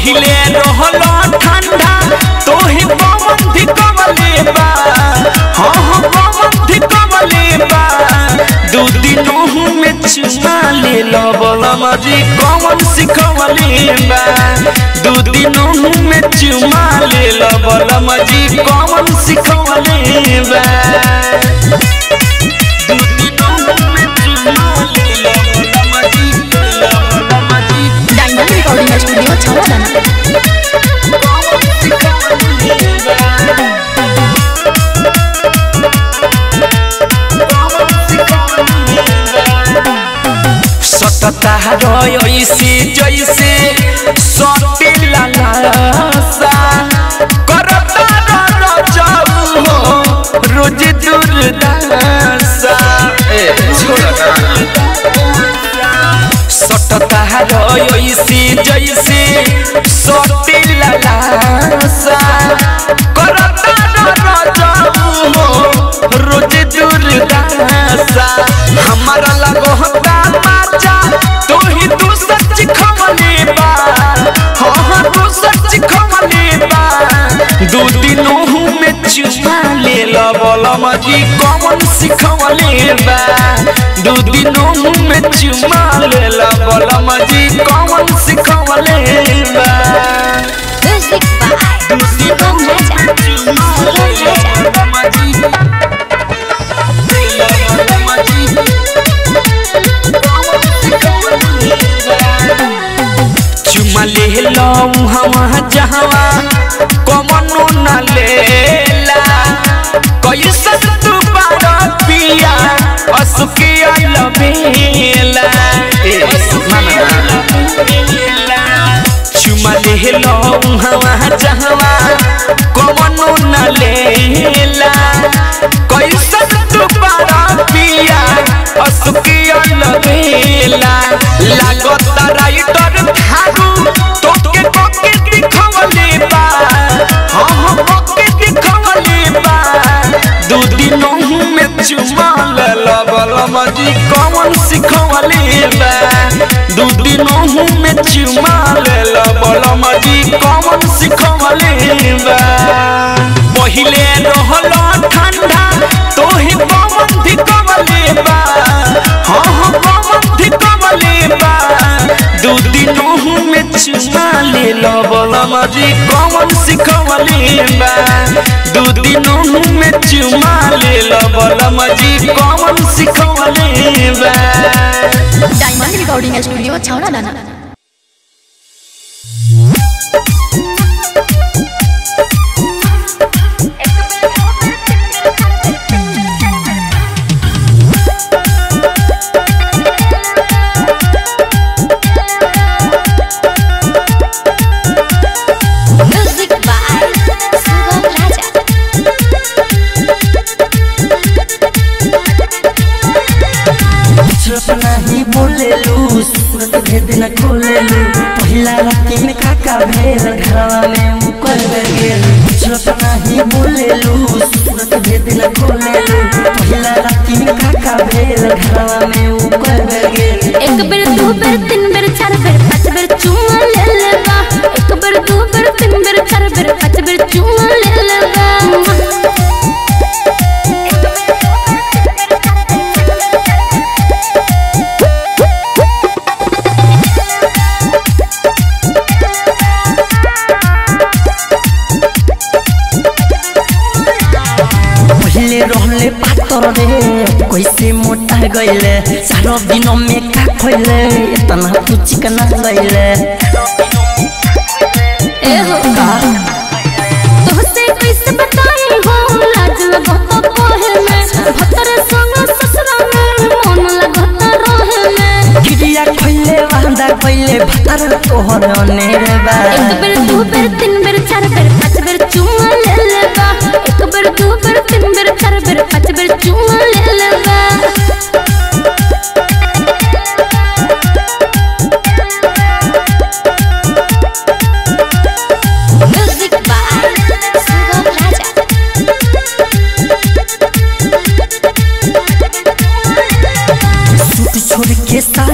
पहिले रहलो ठंडा तोही पवन धिकवले बा। हाँ हाँ पवन धिकवले बा। दू दिनों में चुमा ले लो बलम जी कौन सिखवले दू दिनों में चुमा ले लो बलम जी कौन सिखवले बा। दू दिनों में चुपा ले लो जी कौन सिखवले बा। दू दिनों में चुमा ले लो जी कौन सिखवले बा। दू शुभम राजा चुमा ले लो ले हवा जहवा कमनो न लेला। कैसन तू बारा पिया असुकिया लबेला चुमा ले लो हवा जहवा कमनो न लेला। कैसन तू बारा पिया असुकिया लबेला लागत बलम कौन सिखवले बा दू दिनों में चुमा लेला बलम जी कौन सिखवले बा पहिले रहलो ठंडा तो ही पवन धिकवले दिनों में चुमा ले लो बलम जी कौन सिखवले बा? दू दिनों में चुमा ले लो बलम जी कौन सिखवले बा? डायमंड रिकॉर्डिंग स्टूडियो छौड़ादाना म्यूज़िक कैसे मोटा गईले सारो दिनों में का खोइले इतना तू चिकना गईले ए हो तोहसे कैसे बताई हो लाज लगत कोहे में भतर संग ससुरा में मन लगत रहे में गिरिया खोइले वांदा गईले भतर तोहर अनेरे बा एक बेर दू बेर तीन बेर चार बेर पाँच बेर चुमा ले लेबा एक बेर दू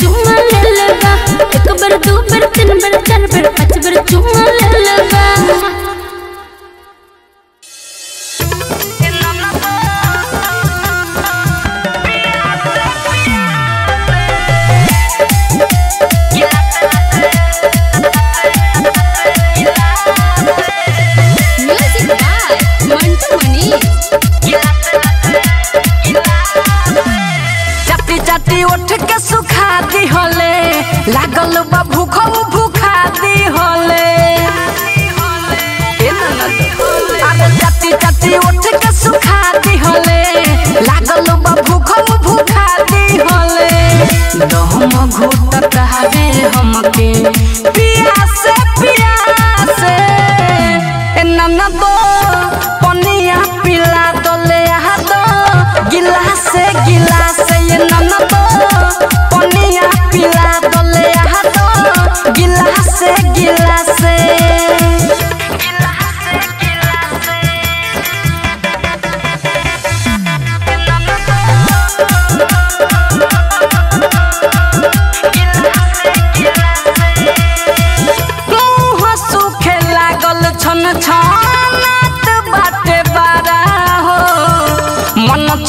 चुम्मा लगा। एक बार दो बार तीन बार चार बार पाँच बार चुम्मा लगा। तुम घूटत हवे हमके। पिया से पिया से पनिया पिला दोले हादो गिलास गिलास ये ननदो, पनिया पिला दोले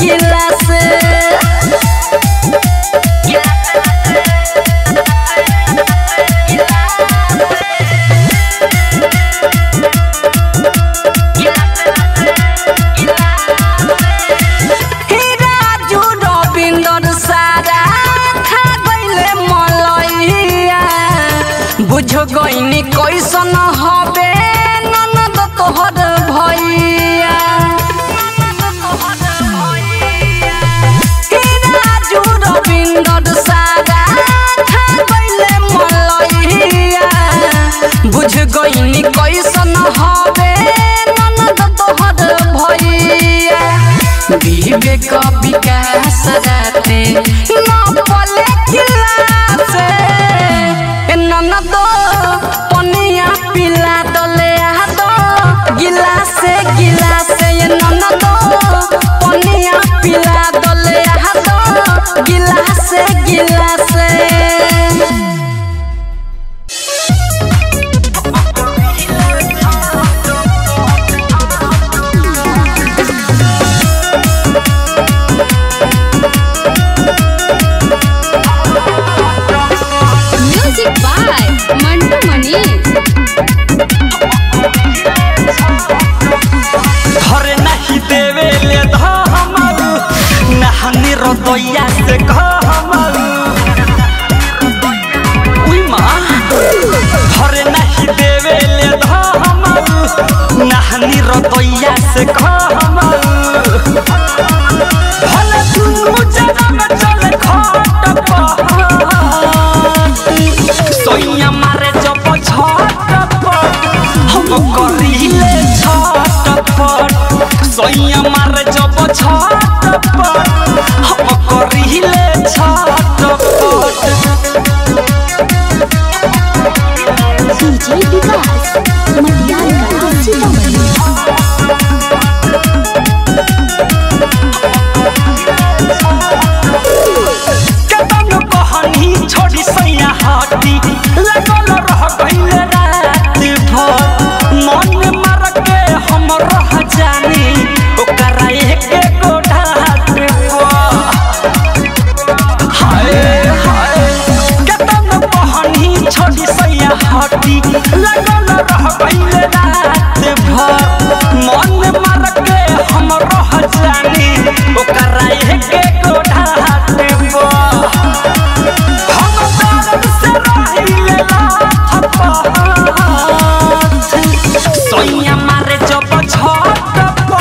गिला Bye-bye. guitar हटी लगल रह रात भर मन मर के हम रह जानी। ओकरा के गोढ़ा हाथ पर हम दर्द से रहिले लाथ सोइया मारे जब झटपट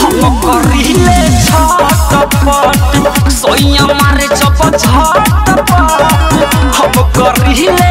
हम करिले झटपट सोइया मारे जब झटपट हम करिले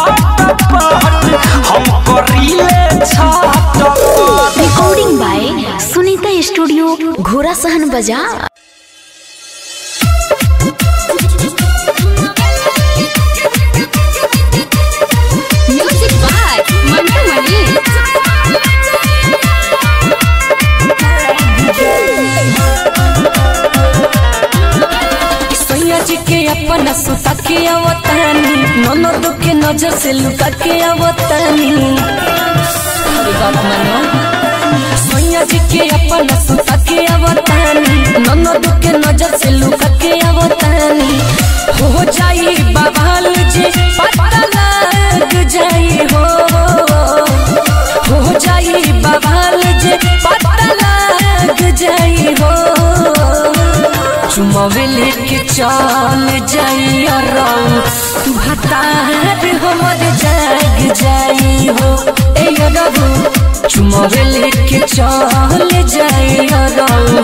घोड़ा सहन बाज़ार। म्यूज़िक बाय मंटू जी के अपना सुता के अवतानी ननद के नज़र से लुका के अवतानी अरे बाप मानो। सैया जी के अपना सुता नज़र से लुका के अवतानी। हो जाई बाबाल जी पता लग जाई हो। हो जाई बाबाल जी पता लग जाई हो। चुमावे लेके चल जाई रऊ भतार हमर जाग जाई हो। ए रघु चुमावे लेके चल जाई रऊ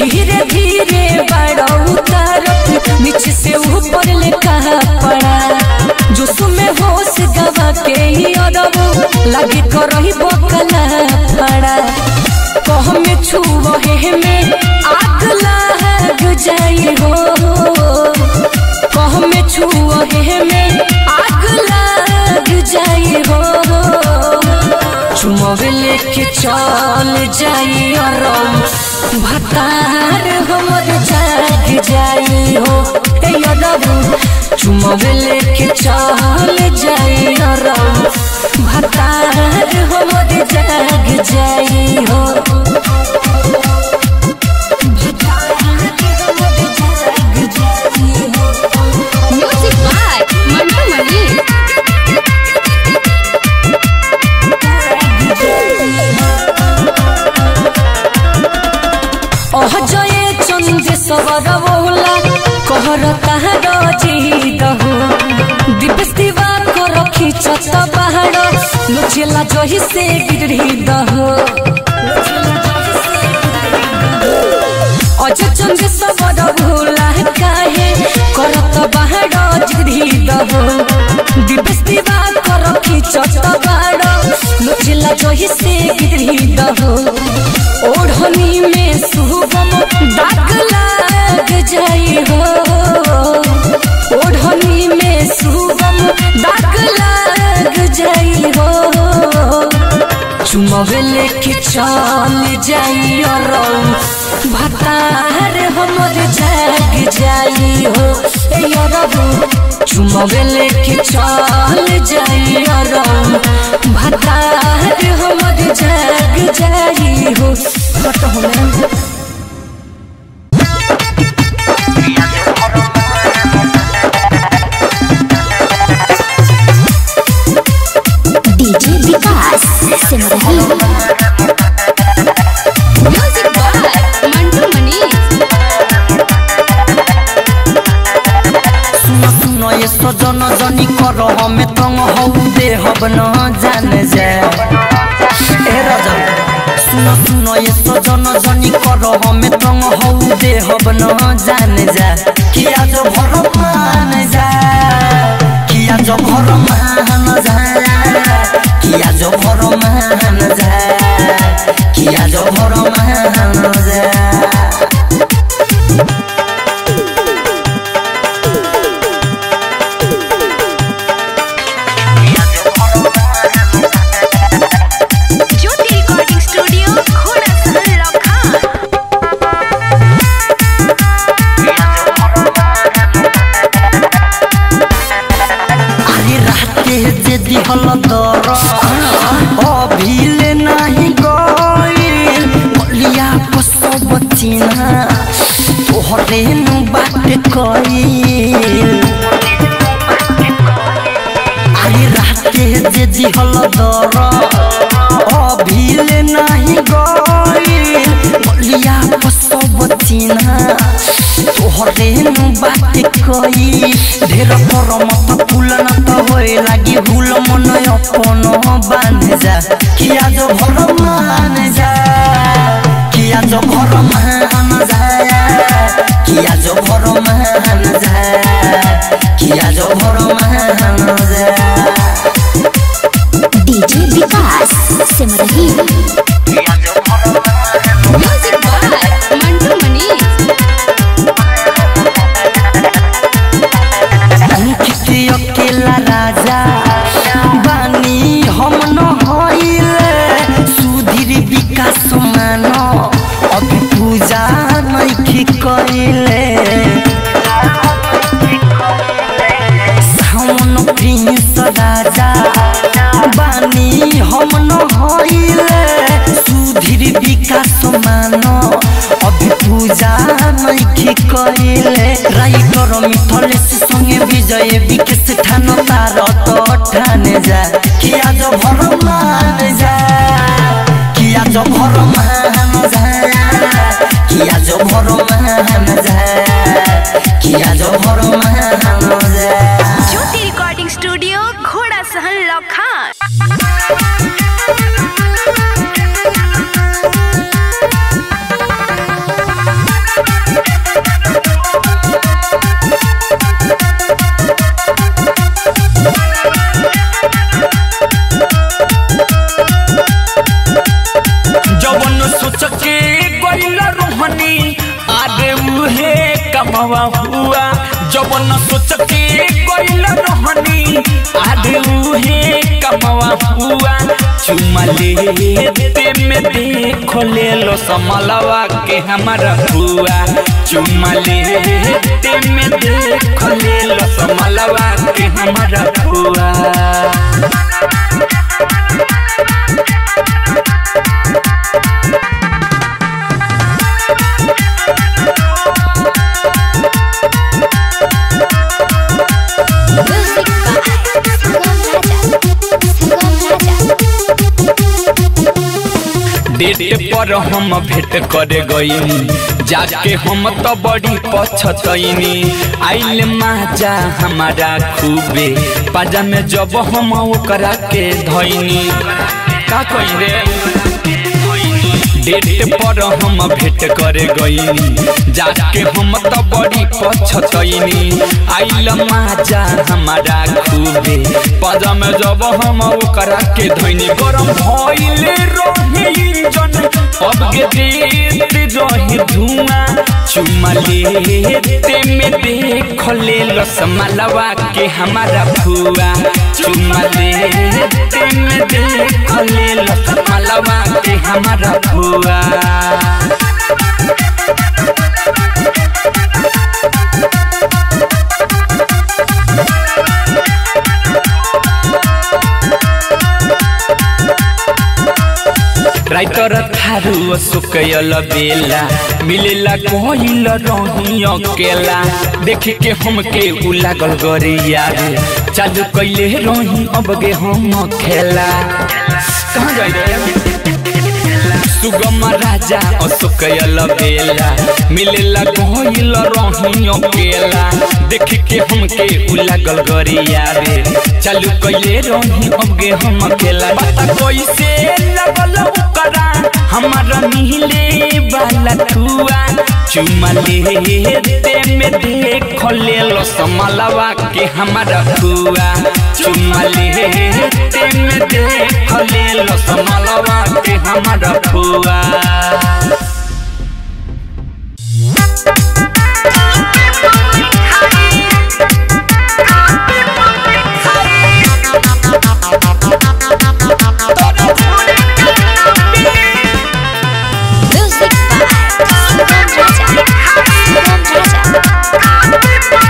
धीरे धीरे बड़ा उतारत नीचे से ऊपर लेका पड़ा। जोश में होश गवा के ही और लगे करही बकला फड़ा। कह में छुए में, आग लग जाई हो। कह में छुए में चुमवे लेके चल जाई रम भतार हमर जाग जाई हो ए चुमवे लेके चल जाई रम भतार हमर जाग जाई कहर ताहार जीत हो को रखी चत पहाड़ लुचेला जही से गिरही दहो। अज चंद्र सवर भोला काहे? करत बाहर जिरही दहो। दिवस को रखी चत पहाड़ लुचेला जही से गिरी दहो ओढ़नी में सुगम दाग लग जाई हो। ओढ़नी में सुगम दाग जाई हो। चुमा चुमवे लेके चल जाइयो रौ भतार हमर जाग जाइयो ए रबू चल जाइयो रौ भतार हमर जाग जाइयो हो। कट सजन जनी कर हमें तंग हौ दे हब न जान जा ए राजा सुन सुन ये सजन जनी कर हमें तंग हौ दे हब न जान जा किया जो भर मान जा किया जो भर मान जा किया जो भर मान जा किया जो भर मान जा तोहरे नु ढेर परमत फूल न त होए लागी भूल मन अपन बाँध जा। किया जो भर मान जा। किया जो भर मान जा। किया जो भर मान जा। संगे विजय विकेश ठान तार तो जा किया जो भर जा किया जो भर जा किया जो भर जा किया जो भर जा देख ले लो समलवा के हमारा बुआ चुमा ले में देख ले समलवा के हमारा हुआ डेट पर हम भेंट करे गईनी जाके हम तो बड़ी पछतईनी आइल माजा हमारा खूबे पाजा में जब हम ओकरा के धइनी का कही रे डेट पर हम भेंट करे गईनी जाके हम तो बड़ी पछतईनी आइल माजा हमारा खूबे पाजा में जब हम ओकरा के धइनी गरम भइले रहे इंजन अब के देत रही धुआँ। चुमा लेते में देख ले रसमलवा के हमारा फुआ। चुमा लेते में देख ले रसमलवा के हमारा फुआ। राइटर थारू सुकयल बेला, मिलेला कोइल रही अकेला। देख के हमके उ लागल गरिया रे चालू कैले रही अब गे हम खेला कहाँ रे सुगम राजा अशोकयल बेला मिलेला कोइल रही अकेला देख के हमके उ लागल गरिया रे। चालू कैले रही गे हम खेला पता कैसे लगल ओकरा? हमारा मिले वाला ठुआ चुमा लेते में देख ले लो समलवा के हमारा फुआ चुमा लेते में देख ले लो समलवा के हमारा फुआ राजा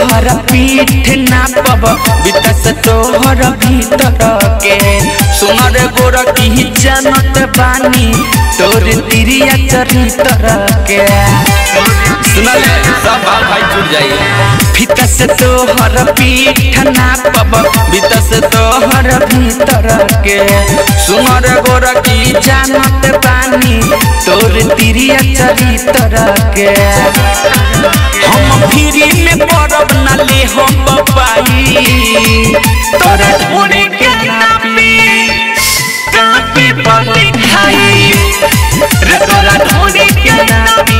तोहर पीठ ना पब भीतर तोहर भीतर के सुनर गोर की जानत बानी, तोर तिरिया चरितर के सुनल सब भाव भाई जुड़ जाइए भीतर से तोहर पीठ ना पब भीतर से तोहर भीतर के सुनर गोर की जानत बानी, तोर तिरिया चरितर के हम फिरी में पड़ब न ले हम पाई तोरा ढोने के नापी कापी पर लिखाई रे तोरा ढोने के नापी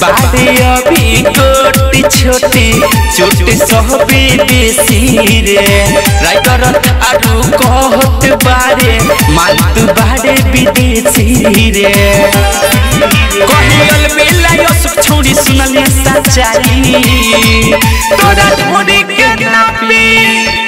बाड़ी अभी गोट छोटी चोट सहबे बेसी रे। राइटर आरु कहत बारे माल मालत बारे विदेशी रे। कहियल बेला यो सुख छोड़ी सुनले सच्चाई। तोरा ढोने के नापी।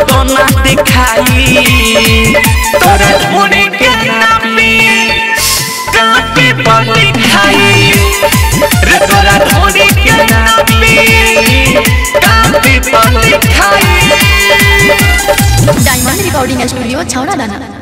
डायमंड रिकॉर्डिंग स्टूडियो छौड़ा दाना म्यूज़िक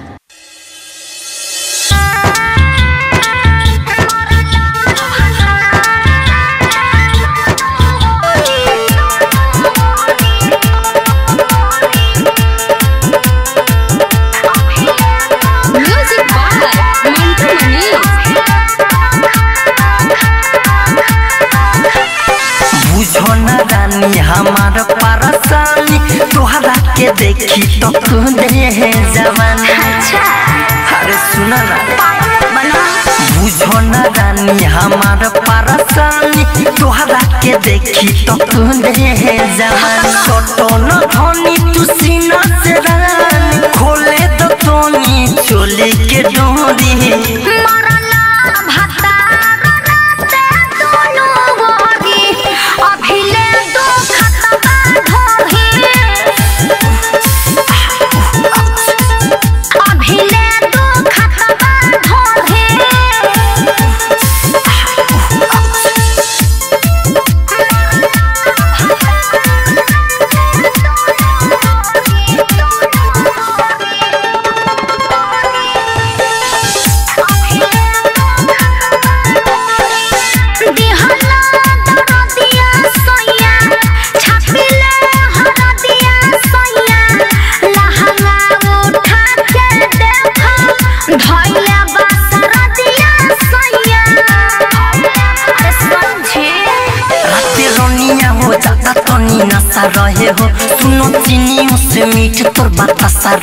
हमार परेशानी। तोहरा के देखी तो तू दे जवानी। अरे सुन ना। बुझो न रानी हमार परेशानी। तोहरा के देखी तो तू दे जवानी। छोटो न धनी तू सीना से रानी। खोले तो तोनी चोली के डोरी।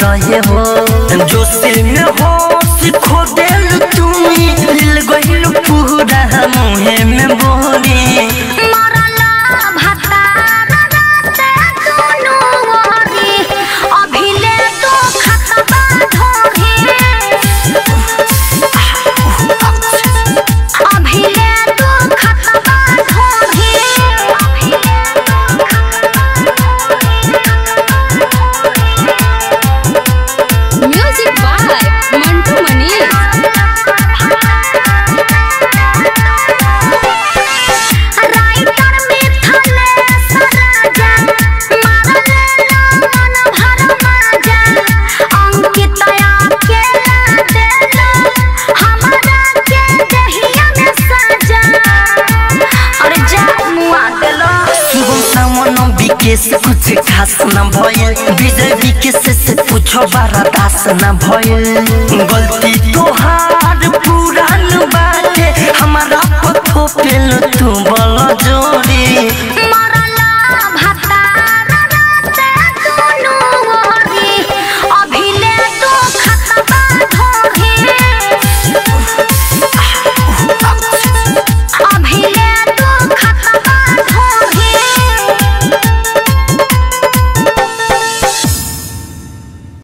रहे हो। जो सिल हो सिखो दिल खास न भइल विजय विकेश से पूछो बारा दास न भइल गलती तोहार पुरान बाटे। हमारा पथो पेल तू बल जोड़ी।